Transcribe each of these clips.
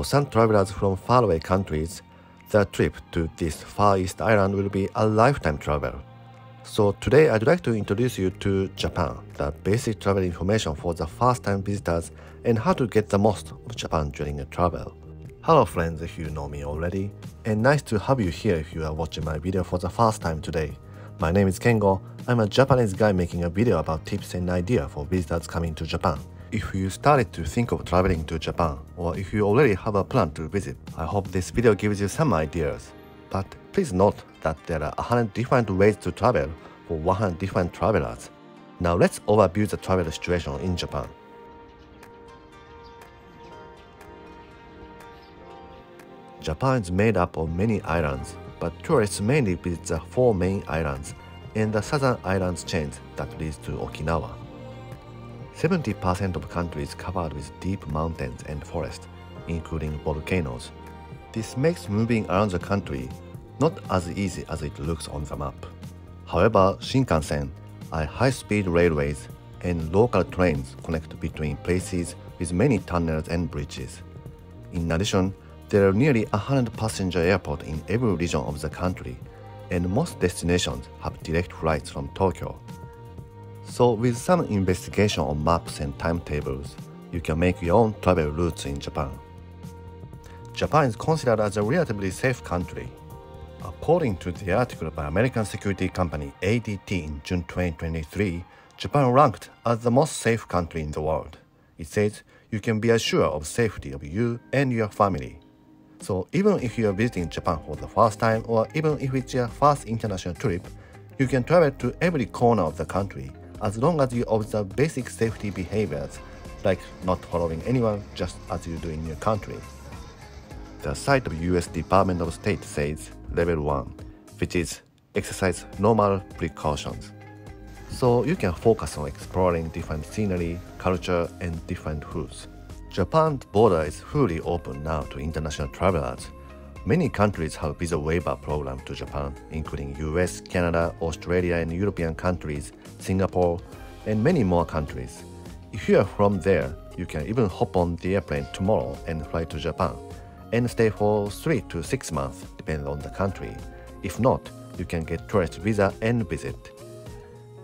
For some travelers from faraway countries, the trip to this Far East island will be a lifetime travel. So today I'd like to introduce you to Japan, the basic travel information for the first time visitors and how to get the most of Japan during a travel. Hello friends if you know me already, and nice to have you here if you are watching my video for the first time today. My name is Kengo, I'm a Japanese guy making a video about tips and ideas for visitors coming to Japan. If you started to think of traveling to Japan, or if you already have a plan to visit, I hope this video gives you some ideas. But please note that there are 100 different ways to travel for 100 different travelers. Now let's overview the travel situation in Japan. Japan is made up of many islands, but tourists mainly visit the four main islands and the southern islands chains that leads to Okinawa. 70% of the country is covered with deep mountains and forests, including volcanoes. This makes moving around the country not as easy as it looks on the map. However, Shinkansen are high-speed railways and local trains connect between places with many tunnels and bridges. In addition, there are nearly 100 passenger airports in every region of the country, and most destinations have direct flights from Tokyo. So with some investigation on maps and timetables, you can make your own travel routes in Japan. Japan is considered as a relatively safe country. According to the article by American security company ADT in June 2023, Japan ranked as the most safe country in the world. It says you can be assured of safety of you and your family. So even if you are visiting Japan for the first time or even if it's your first international trip, you can travel to every corner of the country as long as you observe basic safety behaviors like not following anyone just as you do in your country. The site of US Department of State says level 1, which is exercise normal precautions. So you can focus on exploring different scenery, culture, and different foods. Japan's border is fully open now to international travelers. Many countries have visa waiver program to Japan, including US, Canada, Australia, and European countries, Singapore, and many more countries. If you are from there, you can even hop on the airplane tomorrow and fly to Japan, and stay for 3 to 6 months, depending on the country. If not, you can get tourist visa and visit.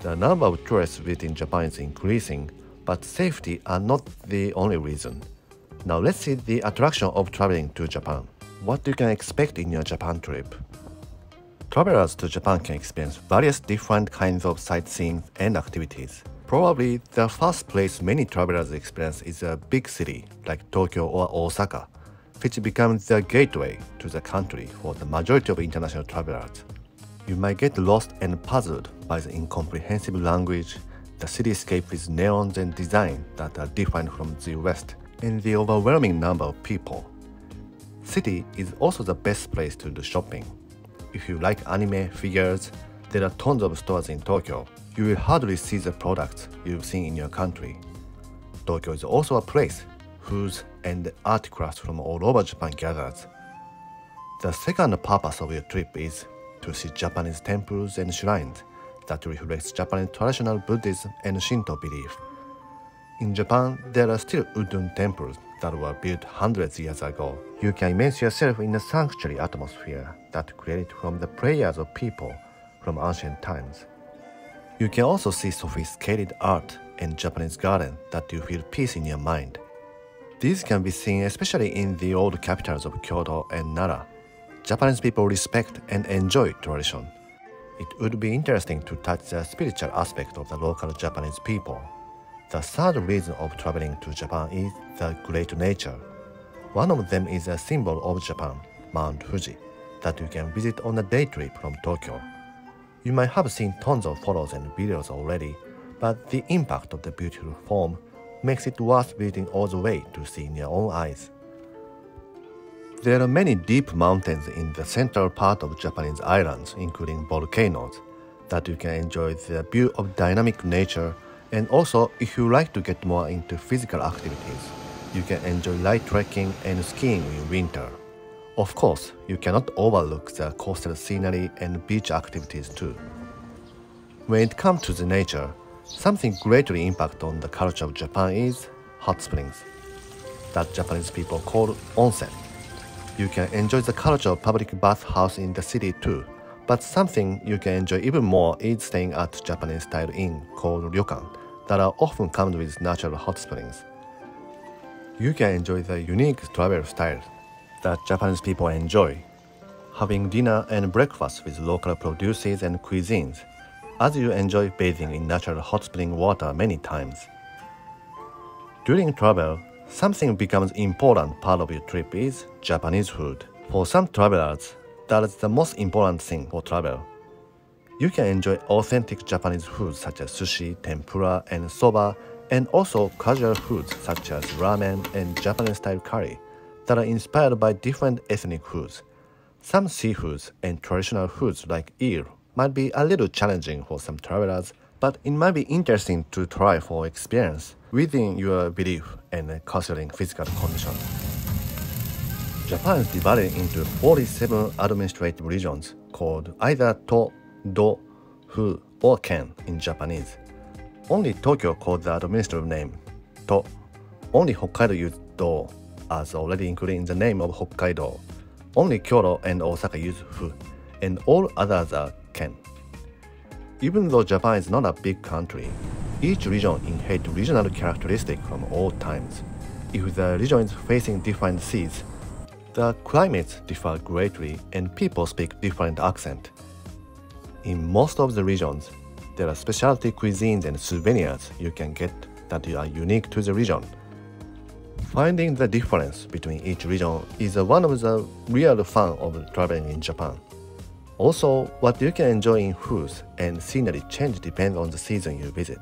The number of tourists visiting Japan is increasing, but safety are not the only reason. Now let's see the attraction of traveling to Japan. What you can expect in your Japan trip. Travelers to Japan can experience various different kinds of sightseeing and activities. Probably the first place many travelers experience is a big city like Tokyo or Osaka, which becomes the gateway to the country for the majority of international travelers. You might get lost and puzzled by the incomprehensible language, the cityscape with neons and design that are different from the West, and the overwhelming number of people. City is also the best place to do shopping. If you like anime figures, there are tons of stores in Tokyo. You will hardly see the products you've seen in your country. Tokyo is also a place foods and art crafts from all over Japan gathers. The second purpose of your trip is to see Japanese temples and shrines that reflects Japanese traditional Buddhism and Shinto belief. In Japan, there are still wooden temples that were built hundreds of years ago. You can immerse yourself in a sanctuary atmosphere that created from the prayers of people from ancient times. You can also see sophisticated art and Japanese garden that you feel peace in your mind. These can be seen especially in the old capitals of Kyoto and Nara. Japanese people respect and enjoy tradition. It would be interesting to touch the spiritual aspect of the local Japanese people. The third reason of traveling to Japan is the great nature. One of them is a symbol of Japan, Mount Fuji, that you can visit on a day trip from Tokyo. You might have seen tons of photos and videos already, but the impact of the beautiful form makes it worth visiting all the way to see in your own eyes. There are many deep mountains in the central part of Japanese islands, including volcanoes, that you can enjoy the view of dynamic nature and also if you like to get more into physical activities, you can enjoy light trekking and skiing in winter. Of course, you cannot overlook the coastal scenery and beach activities too. When it comes to the nature, something greatly impact on the culture of Japan is hot springs. that Japanese people call onsen. You can enjoy the culture of public bathhouse in the city too. But something you can enjoy even more is staying at Japanese-style inn called ryokan that are often come with natural hot springs. You can enjoy the unique travel style that Japanese people enjoy, having dinner and breakfast with local produces and cuisines, as you enjoy bathing in natural hot spring water many times. During travel, something becomes important part of your trip is Japanese food. For some travelers, that is the most important thing for travel. You can enjoy authentic Japanese foods such as sushi, tempura, and soba, and also casual foods such as ramen and Japanese style curry that are inspired by different ethnic foods. Some seafoods and traditional foods like eel might be a little challenging for some travelers, but it might be interesting to try for experience within your belief and considering physical condition. Japan is divided into 47 administrative regions called either To, Do, Fu, or Ken in Japanese. Only Tokyo calls the administrative name To. Only Hokkaido uses Do, as already included in the name of Hokkaido. Only Kyoto and Osaka use Fu, and all others are Ken. Even though Japan is not a big country, each region inherits regional characteristics from all times. If the region is facing different seas, the climates differ greatly and people speak different accent. In most of the regions, there are specialty cuisines and souvenirs you can get that are unique to the region. Finding the difference between each region is one of the real fun of traveling in Japan. Also, what you can enjoy in foods and scenery change depends on the season you visit.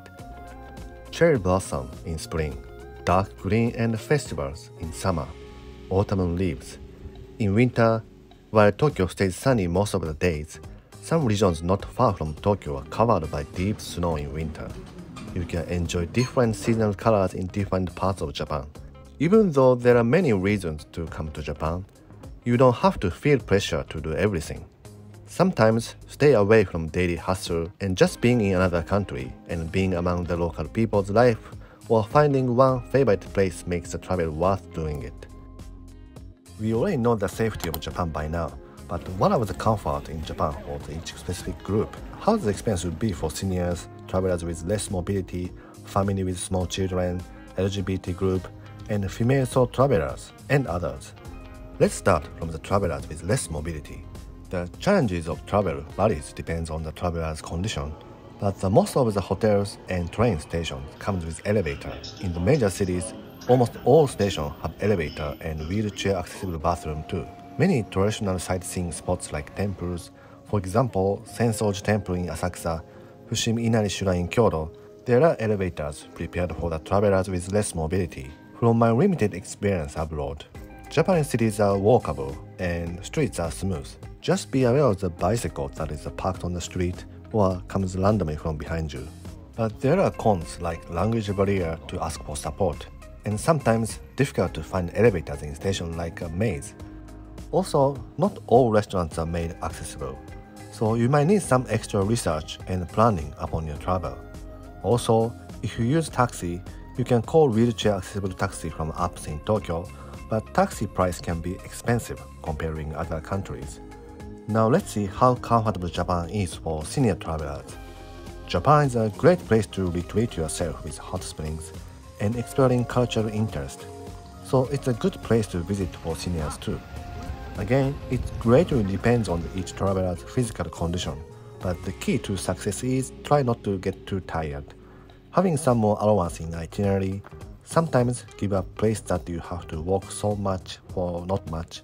Cherry blossom in spring, dark green and festivals in summer, autumn leaves, in winter, while Tokyo stays sunny most of the days, some regions not far from Tokyo are covered by deep snow in winter. You can enjoy different seasonal colors in different parts of Japan. Even though there are many reasons to come to Japan, you don't have to feel pressure to do everything. Sometimes stay away from daily hustle and just being in another country and being among the local people's life or finding one favorite place makes the travel worth doing it. We already know the safety of Japan by now, but what about the comfort in Japan for each specific group? How the experience would be for seniors, travelers with less mobility, family with small children, LGBT group, and female solo travelers, and others. Let's start from the travelers with less mobility. The challenges of travel varies depends on the traveler's condition, but the most of the hotels and train stations comes with elevator. In the major cities, Almost all stations have elevator and wheelchair accessible bathroom too. Many traditional sightseeing spots like temples, for example, Sensoji Temple in Asakusa, Fushimi Inari Shrine in Kyoto, there are elevators prepared for the travelers with less mobility. From my limited experience abroad, Japanese cities are walkable and streets are smooth. Just be aware of the bicycle that is parked on the street or comes randomly from behind you. But there are cons like language barrier to ask for support and sometimes difficult to find elevators in stations like a maze. Also, not all restaurants are made accessible, so you might need some extra research and planning upon your travel. Also, if you use taxi, you can call wheelchair accessible taxi from apps in Tokyo, but taxi price can be expensive comparing other countries. Now let's see how comfortable Japan is for senior travelers. Japan is a great place to retreat yourself with hot springs and exploring cultural interest. So it's a good place to visit for seniors too. Again, it greatly depends on each traveler's physical condition, but the key to success is try not to get too tired. Having some more allowance in itinerary, sometimes give a place that you have to walk so much for not much,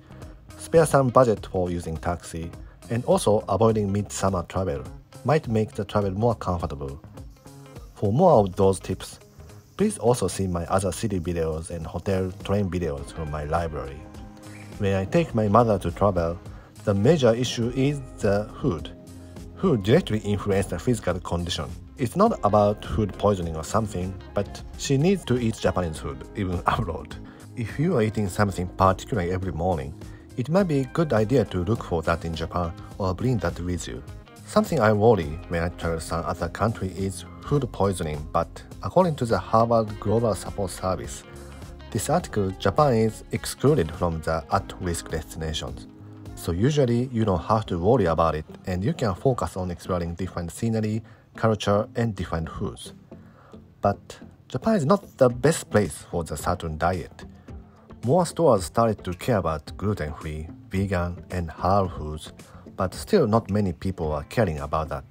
spare some budget for using taxi, and also avoiding midsummer travel might make the travel more comfortable. For more of those tips, Please also see my other city videos and hotel train videos from my library. When I take my mother to travel, the major issue is the food. Food directly influences the physical condition. It's not about food poisoning or something, but she needs to eat Japanese food, even abroad. If you are eating something particular every morning, it might be a good idea to look for that in Japan or bring that with you. Something I worry when I travel some other country is food poisoning, but according to the Harvard Global Support Service, This article, Japan is excluded from the at-risk destinations. So usually you don't have to worry about it and you can focus on exploring different scenery, culture and different foods. But Japan is not the best place for the certain diet. More stores started to care about gluten-free, vegan and halal foods, but still not many people are caring about that.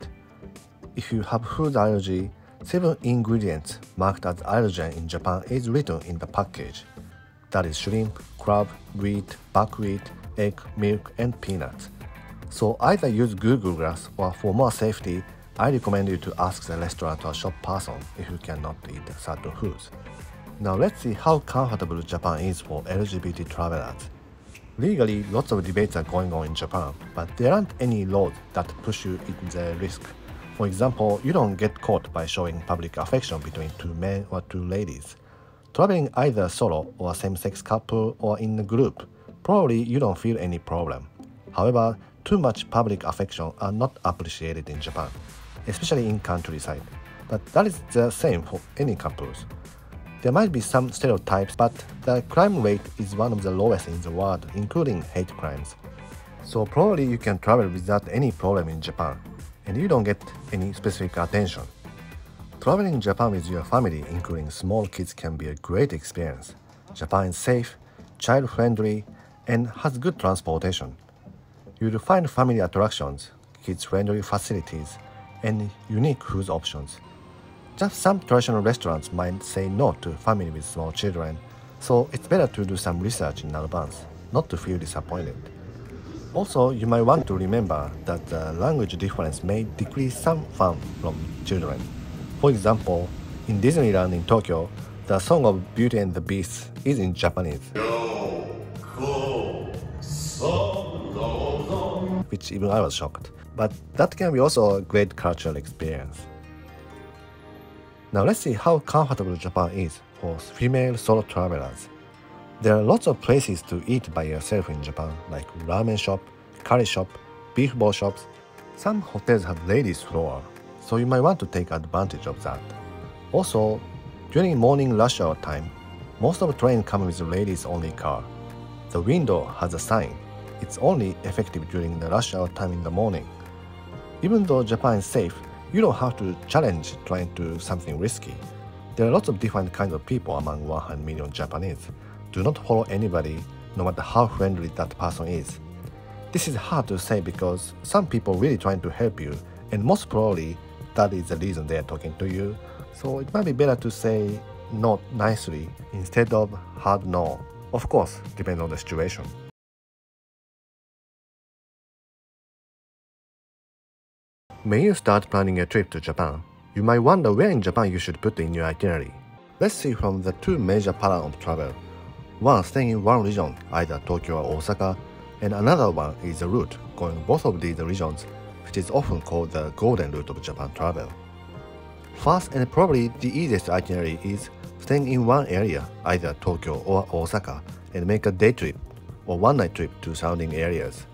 If you have food allergy, seven ingredients marked as allergen in Japan is written in the package. That is shrimp, crab, wheat, buckwheat, egg, milk, and peanuts. So either use Google Glass or for more safety, I recommend you to ask the restaurant or shop person if you cannot eat certain foods. Now let's see how comfortable Japan is for LGBT travelers. Legally, lots of debates are going on in Japan, but there aren't any laws that push you in the risk for example, you don't get caught by showing public affection between two men or two ladies. Traveling either solo or same-sex couple or in a group, probably you don't feel any problem. However, too much public affection are not appreciated in Japan, especially in countryside. But that is the same for any couples. There might be some stereotypes, but the crime rate is one of the lowest in the world, including hate crimes. So probably you can travel without any problem in Japan and you don't get any specific attention. Traveling in Japan with your family, including small kids, can be a great experience. Japan is safe, child-friendly, and has good transportation. You'll find family attractions, kids-friendly facilities, and unique food options. Just some traditional restaurants might say no to family with small children, so it's better to do some research in advance, not to feel disappointed. Also, you might want to remember that the language difference may decrease some fun from children. For example, in Disneyland in Tokyo, the Song of Beauty and the Beast is in Japanese. Which even I was shocked. But that can be also a great cultural experience. Now let's see how comfortable Japan is for female solo travelers. There are lots of places to eat by yourself in Japan, like ramen shop, curry shop, beef bowl shops. Some hotels have ladies floor, so you might want to take advantage of that. Also, during morning rush hour time, most of the train come with ladies only car. The window has a sign. It's only effective during the rush hour time in the morning. Even though Japan is safe, you don't have to challenge trying to do something risky. There are lots of different kinds of people among 100 million Japanese. Do not follow anybody, no matter how friendly that person is. This is hard to say because some people really trying to help you, and most probably that is the reason they are talking to you. So it might be better to say not nicely instead of hard no. Of course, depending on the situation. When you start planning a trip to Japan, you might wonder where in Japan you should put in your itinerary. Let's see from the two major patterns of travel one staying in one region, either Tokyo or Osaka, and another one is a route going both of these regions, which is often called the golden route of Japan travel. First and probably the easiest itinerary is staying in one area, either Tokyo or Osaka, and make a day trip or one night trip to surrounding areas.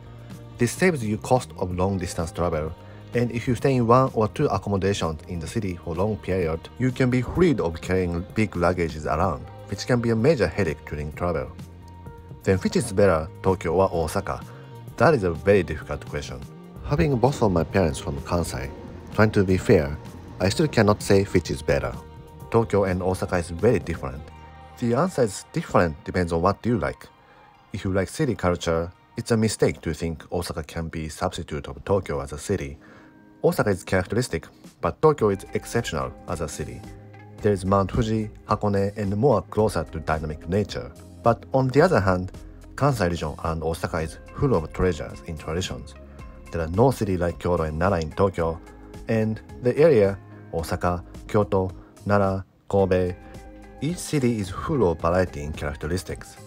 This saves you cost of long distance travel, and if you stay in one or two accommodations in the city for a long period, you can be freed of carrying big luggages around which can be a major headache during travel. Then which is better, Tokyo or Osaka? That is a very difficult question. Having both of my parents from Kansai, trying to be fair, I still cannot say which is better. Tokyo and Osaka is very different. The answer is different depends on what you like. If you like city culture, it's a mistake to think Osaka can be substitute of Tokyo as a city. Osaka is characteristic, but Tokyo is exceptional as a city there is Mount Fuji, Hakone, and more closer to dynamic nature. But on the other hand, Kansai region and Osaka is full of treasures in traditions. There are no city like Kyoto and Nara in Tokyo, and the area, Osaka, Kyoto, Nara, Kobe, each city is full of variety in characteristics.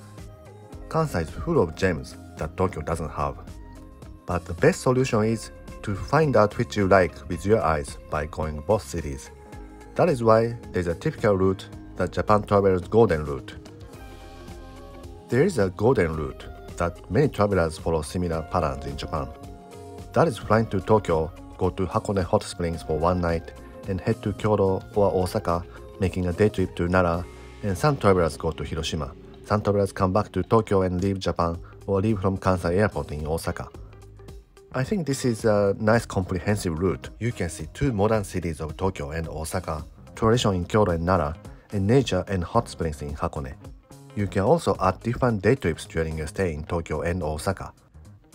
Kansai is full of gems that Tokyo doesn't have. But the best solution is to find out which you like with your eyes by going both cities. That is why there is a typical route that Japan travelers golden route. There is a golden route that many travelers follow similar patterns in Japan. That is flying to Tokyo, go to Hakone Hot Springs for one night, and head to Kyoto or Osaka, making a day trip to Nara, and some travelers go to Hiroshima. Some travelers come back to Tokyo and leave Japan or leave from Kansai Airport in Osaka. I think this is a nice comprehensive route. You can see two modern cities of Tokyo and Osaka, tradition in Kyoto and Nara, and nature and hot springs in Hakone. You can also add different day trips during your stay in Tokyo and Osaka,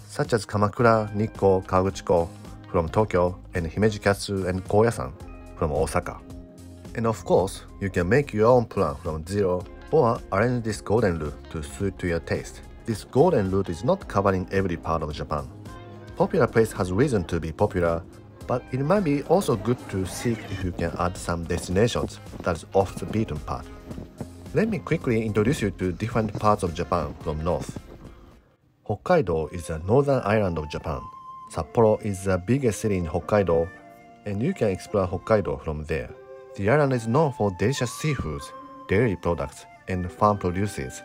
such as Kamakura, Nikko, Kawaguchiko from Tokyo, and Himeji Castle and Koyasan from Osaka. And of course, you can make your own plan from zero or arrange this golden route to suit to your taste. This golden route is not covering every part of Japan. Popular place has reason to be popular, but it might be also good to seek if you can add some destinations that is off the beaten path. Let me quickly introduce you to different parts of Japan from north. Hokkaido is the northern island of Japan. Sapporo is the biggest city in Hokkaido, and you can explore Hokkaido from there. The island is known for delicious seafoods, dairy products, and farm produces.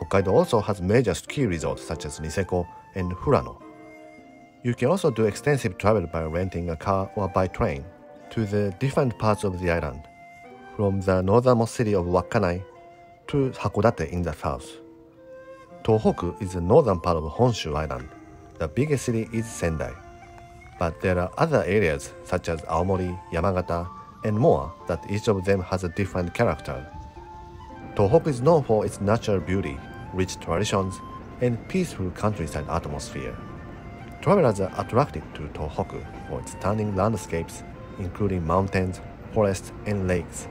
Hokkaido also has major ski resorts such as Niseko and Furano. You can also do extensive travel by renting a car or by train to the different parts of the island, from the northernmost city of Wakkanai to Hakodate in the south. Tohoku is the northern part of Honshu Island. The biggest city is Sendai. But there are other areas such as Aomori, Yamagata, and more that each of them has a different character. Tohoku is known for its natural beauty, rich traditions, and peaceful countryside atmosphere. Travelers are attracted to Tohoku for its stunning landscapes, including mountains, forests, and lakes.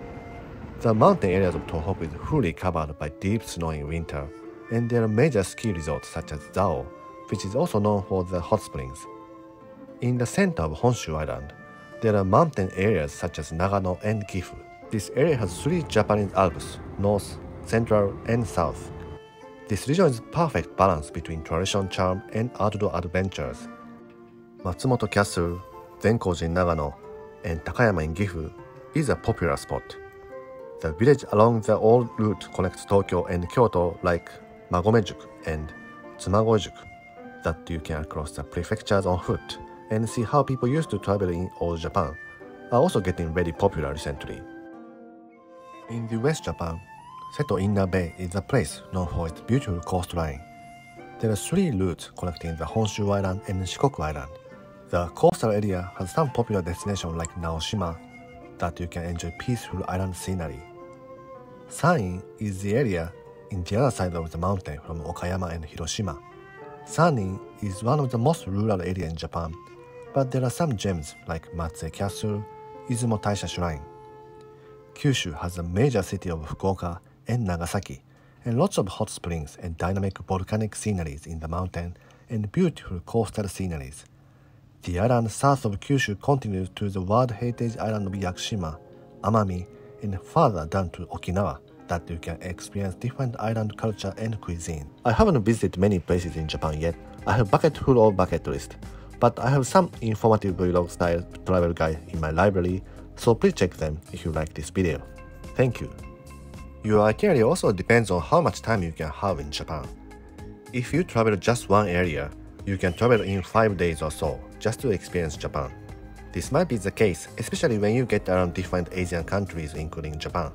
The mountain areas of Tohoku is fully covered by deep snow in winter, and there are major ski resorts such as Zao, which is also known for the hot springs. In the center of Honshu Island, there are mountain areas such as Nagano and Gifu. This area has three Japanese Alps, north, central, and south. This region is a perfect balance between tradition charm and outdoor adventures. Matsumoto Castle, Zenkoji in Nagano, and Takayama in Gifu is a popular spot. The village along the old route connects Tokyo and Kyoto like Magomejuku and Tsumagojuku that you can cross the prefectures on foot and see how people used to travel in old Japan are also getting very popular recently. In the West Japan, Seto Inner Bay is a place known for its beautiful coastline. There are three routes connecting the Honshu Island and Shikoku Island. The coastal area has some popular destinations like Naoshima that you can enjoy peaceful island scenery. Sanin is the area in the other side of the mountain from Okayama and Hiroshima. Sanin is one of the most rural areas in Japan, but there are some gems like Matsue Castle, Izumo Taisha Shrine. Kyushu has a major city of Fukuoka and Nagasaki, and lots of hot springs and dynamic volcanic sceneries in the mountain and beautiful coastal sceneries. The island south of Kyushu continues to the World Heritage Island of Yakushima, Amami, and further down to Okinawa that you can experience different island culture and cuisine. I haven't visited many places in Japan yet. I have bucket full of bucket list, but I have some informative vlog style travel guide in my library, so please check them if you like this video. Thank you. Your itinerary also depends on how much time you can have in Japan. If you travel just one area, you can travel in 5 days or so just to experience Japan. This might be the case, especially when you get around different Asian countries including Japan.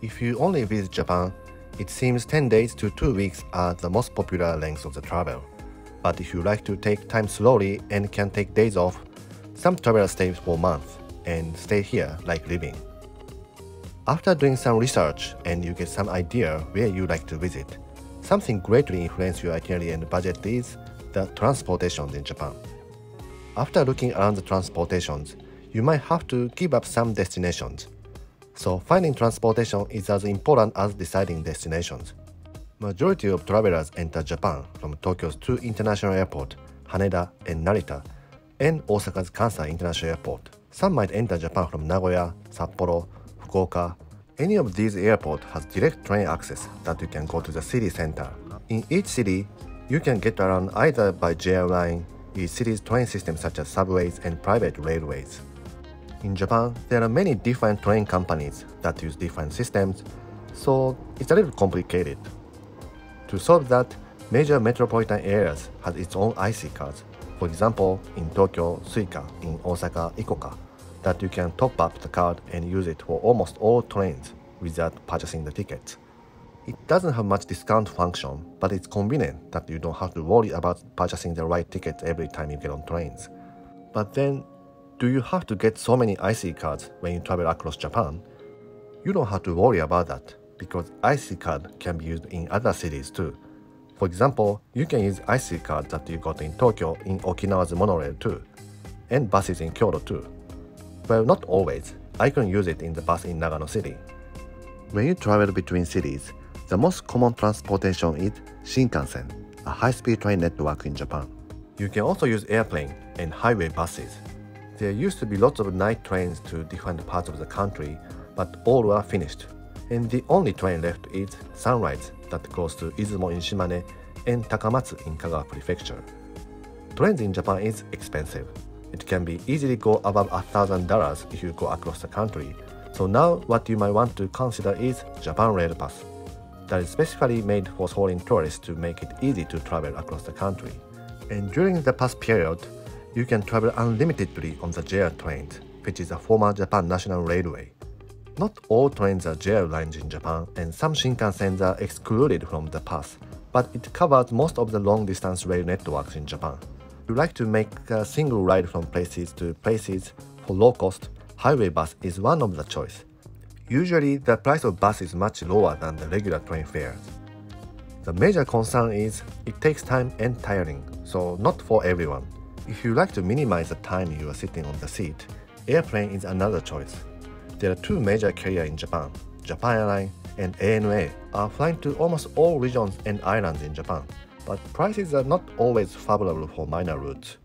If you only visit Japan, it seems 10 days to 2 weeks are the most popular lengths of the travel. But if you like to take time slowly and can take days off, some travelers stay for months and stay here like living. After doing some research and you get some idea where you like to visit, something greatly influences your itinerary and budget is the transportation in Japan. After looking around the transportations, you might have to give up some destinations. So finding transportation is as important as deciding destinations. Majority of travelers enter Japan from Tokyo's two international airports, Haneda and Narita, and Osaka's Kansai International Airport. Some might enter Japan from Nagoya, Sapporo, Fukuoka. Any of these airports has direct train access that you can go to the city center. In each city, you can get around either by JR line, each city's train system such as subways and private railways. In Japan, there are many different train companies that use different systems, so it's a little complicated. To solve that, major metropolitan areas has its own IC cards. For example, in Tokyo, Suica, in Osaka, ICOCA, that you can top up the card and use it for almost all trains. without purchasing the tickets. It doesn't have much discount function, but it's convenient that you don't have to worry about purchasing the right ticket every time you get on trains. But then, do you have to get so many IC cards when you travel across Japan? You don't have to worry about that because IC card can be used in other cities too. For example, you can use IC card that you got in Tokyo in Okinawa's monorail too, and buses in Kyoto too. Well, not always. I can use it in the bus in Nagano City. When you travel between cities, the most common transportation is Shinkansen, a high-speed train network in Japan. You can also use airplane and highway buses. There used to be lots of night trains to different parts of the country, but all were finished. And the only train left is Sunrise that goes to Izumo in Shimane and Takamatsu in Kagawa Prefecture. Trains in Japan is expensive. It can be easily go above a thousand dollars if you go across the country. So now what you might want to consider is Japan Rail Pass that is specifically made for foreign tourists to make it easy to travel across the country. And during the pass period, you can travel unlimitedly on the JR trains, which is a former Japan National Railway. Not all trains are JR lines in Japan, and some Shinkansen are excluded from the pass, but it covers most of the long-distance rail networks in Japan. If you like to make a single ride from places to places for low cost, highway bus is one of the choice. Usually, the price of bus is much lower than the regular train fares. The major concern is it takes time and tiring, so not for everyone. If you like to minimize the time you are sitting on the seat, airplane is another choice. There are two major carriers in Japan, Japan Airlines and ANA are flying to almost all regions and islands in Japan, but prices are not always favorable for minor routes.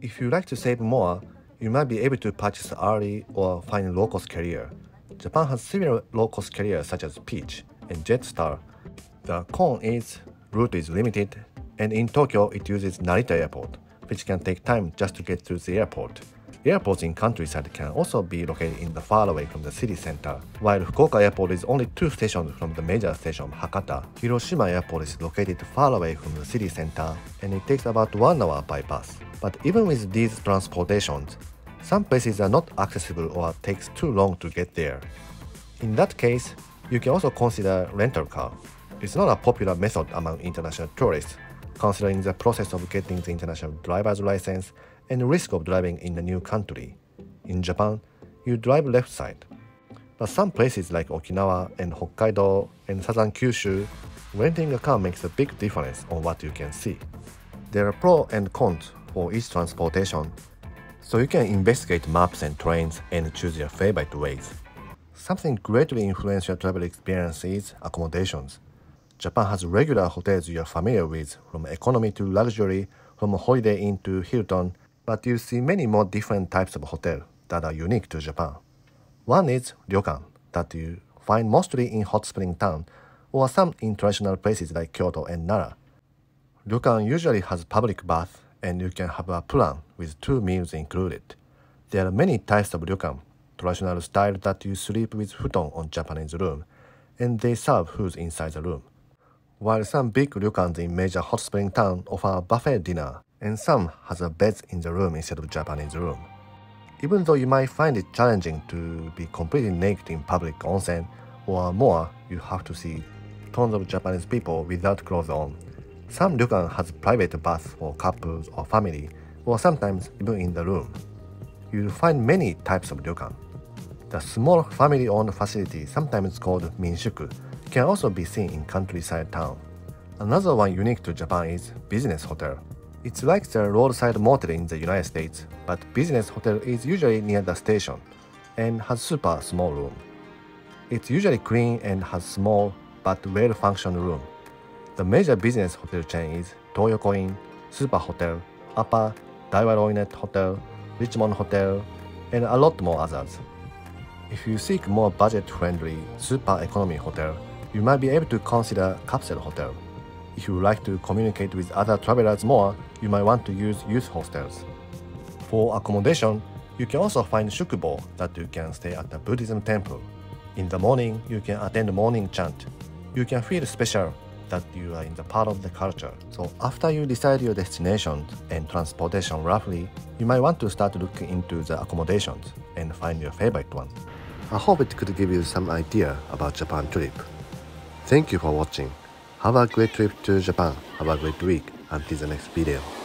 If you like to save more, you might be able to purchase early or find low-cost carrier Japan has similar low-cost carriers such as Peach and Jetstar. The con is route is limited, and in Tokyo it uses Narita Airport, which can take time just to get to the airport. Airports in countryside can also be located in the far away from the city center, while Fukuoka Airport is only two stations from the major station Hakata. Hiroshima Airport is located far away from the city center, and it takes about one hour by bus. But even with these transportations, some places are not accessible or takes too long to get there. In that case, you can also consider rental car. It's not a popular method among international tourists, considering the process of getting the international driver's license and risk of driving in a new country. In Japan, you drive left side. But some places like Okinawa and Hokkaido and southern Kyushu, renting a car makes a big difference on what you can see. There are pros and cons for each transportation, so you can investigate maps and trains and choose your favorite ways. Something greatly influences your travel experience is accommodations. Japan has regular hotels you are familiar with, from economy to luxury, from Holiday Inn to Hilton, but you see many more different types of hotel that are unique to Japan. One is ryokan, that you find mostly in hot spring town, or some in traditional places like Kyoto and Nara. Ryokan usually has public bath and you can have a plan with two meals included. There are many types of ryokan, traditional style that you sleep with futon on Japanese room, and they serve food inside the room. While some big ryokans in major hot spring town offer a buffet dinner, and some has a bed in the room instead of Japanese room. Even though you might find it challenging to be completely naked in public onsen, or more, you have to see tons of Japanese people without clothes on some ryokan has private baths for couples or family, or sometimes even in the room. You'll find many types of ryokan. The small family-owned facility, sometimes called minshuku, can also be seen in countryside town. Another one unique to Japan is business hotel. It's like the roadside motel in the United States, but business hotel is usually near the station and has super small room. It's usually clean and has small but well-functioned room. The major business hotel chain is Toyoko Inn, Super Hotel, APA, Daiwa Roynet Hotel, Richmond Hotel, and a lot more others. If you seek more budget-friendly super economy hotel, you might be able to consider capsule hotel. If you like to communicate with other travelers more, you might want to use youth hostels. For accommodation, you can also find shukubo that you can stay at the Buddhism temple. In the morning, you can attend morning chant. You can feel special that you are in the part of the culture. So after you decide your destination and transportation roughly, you might want to start looking into the accommodations and find your favorite one. I hope it could give you some idea about Japan trip. Thank you for watching. Have a great trip to Japan. Have a great week. Until the next video.